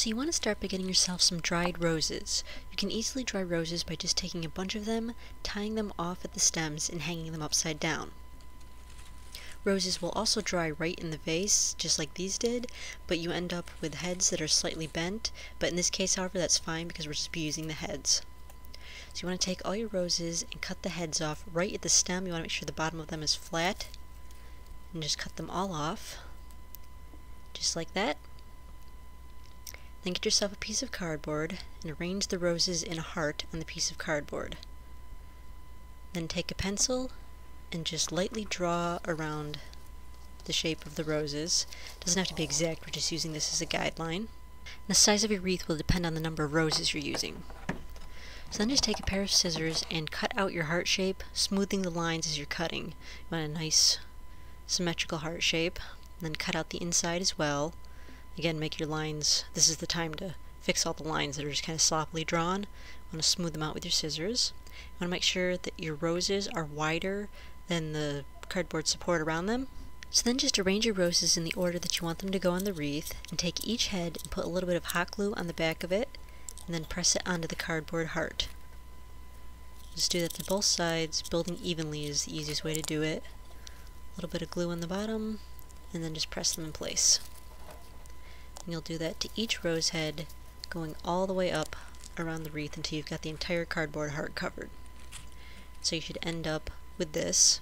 So you want to start by getting yourself some dried roses. You can easily dry roses by just taking a bunch of them, tying them off at the stems, and hanging them upside down. Roses will also dry right in the vase, just like these did, but you end up with heads that are slightly bent, but in this case, however, that's fine because we're just using the heads. So you want to take all your roses and cut the heads off right at the stem. You want to make sure the bottom of them is flat, and just cut them all off, just like that. Then get yourself a piece of cardboard and arrange the roses in a heart on the piece of cardboard. Then take a pencil and just lightly draw around the shape of the roses. Doesn't have to be exact, we're just using this as a guideline. And the size of your wreath will depend on the number of roses you're using. So then just take a pair of scissors and cut out your heart shape, smoothing the lines as you're cutting. You want a nice symmetrical heart shape. And then cut out the inside as well. Again, make your lines, this is the time to fix all the lines that are just kind of sloppily drawn. You want to smooth them out with your scissors. You want to make sure that your roses are wider than the cardboard support around them. So then just arrange your roses in the order that you want them to go on the wreath, and take each head and put a little bit of hot glue on the back of it, and then press it onto the cardboard heart. Just do that to both sides, building evenly is the easiest way to do it. A little bit of glue on the bottom, and then just press them in place. And you'll do that to each rose head, going all the way up around the wreath until you've got the entire cardboard heart covered. So you should end up with this.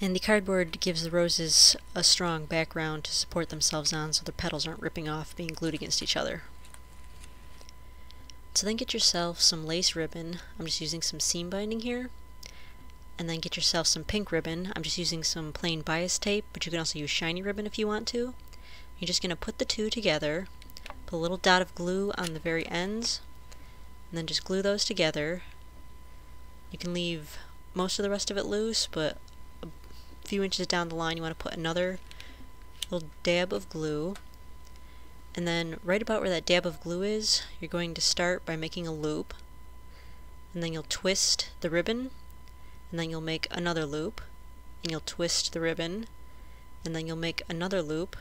And the cardboard gives the roses a strong background to support themselves on so the petals aren't ripping off being glued against each other. So then get yourself some lace ribbon. I'm just using some seam binding here. And then get yourself some pink ribbon. I'm just using some plain bias tape, but you can also use shiny ribbon if you want to. You're just going to put the two together, put a little dot of glue on the very ends, and then just glue those together. You can leave most of the rest of it loose, but a few inches down the line you want to put another little dab of glue. And then right about where that dab of glue is, you're going to start by making a loop. And then you'll twist the ribbon, and then you'll make another loop, and you'll twist the ribbon, and then you'll make another loop,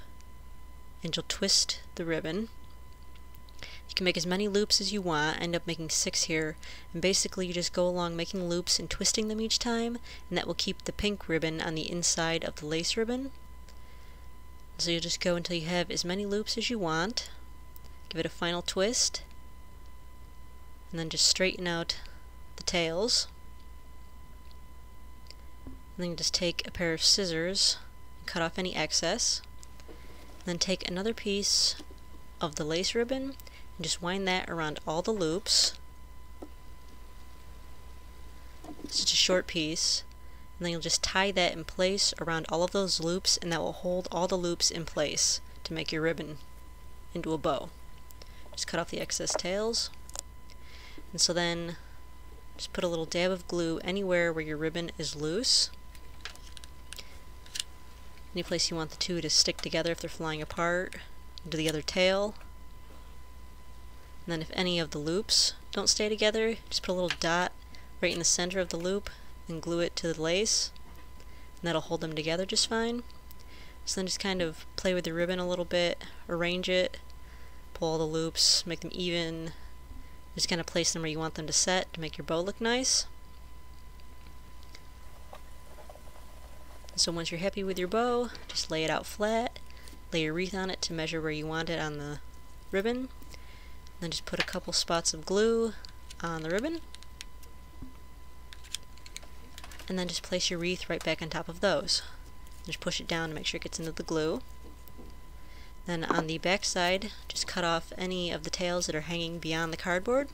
and you'll twist the ribbon, you can make as many loops as you want, end up making six here, and basically you just go along making loops and twisting them each time, and that will keep the pink ribbon on the inside of the lace ribbon. So you'll just go until you have as many loops as you want, give it a final twist, and then just straighten out the tails. And then you just take a pair of scissors and cut off any excess. Then take another piece of the lace ribbon and just wind that around all the loops. It's just a short piece. And then you'll just tie that in place around all of those loops and that will hold all the loops in place to make your ribbon into a bow. Just cut off the excess tails. And so then just put a little dab of glue anywhere where your ribbon is loose. Any place you want the two to stick together if they're flying apart. Do the other tail. And then if any of the loops don't stay together, just put a little dot right in the center of the loop and glue it to the lace. And that'll hold them together just fine. So then just kind of play with the ribbon a little bit, arrange it, pull all the loops, make them even, just kind of place them where you want them to set to make your bow look nice. So once you're happy with your bow, just lay it out flat, lay your wreath on it to measure where you want it on the ribbon, then just put a couple spots of glue on the ribbon. And then just place your wreath right back on top of those. Just push it down to make sure it gets into the glue. Then on the back side, just cut off any of the tails that are hanging beyond the cardboard.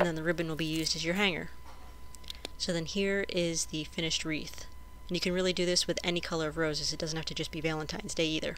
And then the ribbon will be used as your hanger. So then here is the finished wreath. And you can really do this with any color of roses. It doesn't have to just be Valentine's Day either.